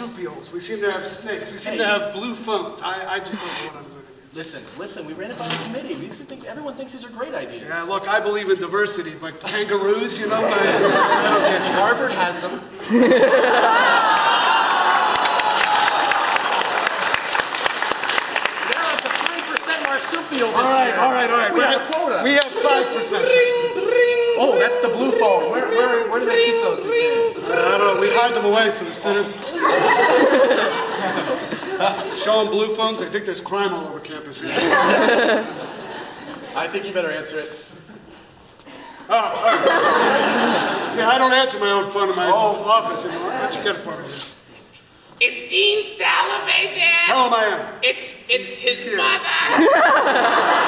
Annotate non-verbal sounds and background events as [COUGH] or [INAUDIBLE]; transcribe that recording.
marsupials. We seem to have snakes. We seem to have blue phones. I, I just don't know what I'm doing. Listen, listen, we ran it by the committee. We used to think, everyone thinks these are great ideas. Yeah, look, I believe in diversity, but kangaroos, you know, I, I don't [LAUGHS] get it. Harvard has them. They're up to 3% marsupial this All right, year. all right, all right. We have a quota. We have 5%. Oh, that's the blue phone. Where, where, where do they keep those these days? I don't know, we hide them away so the students. Show them blue phones, I think there's crime all over campus. [LAUGHS] I think you better answer it. Oh, oh. Yeah, I don't answer my own phone in my Oh. office anymore. Why don't you get for me? Is Dean Salovey there? Tell him I am. It's it's his mother. [LAUGHS]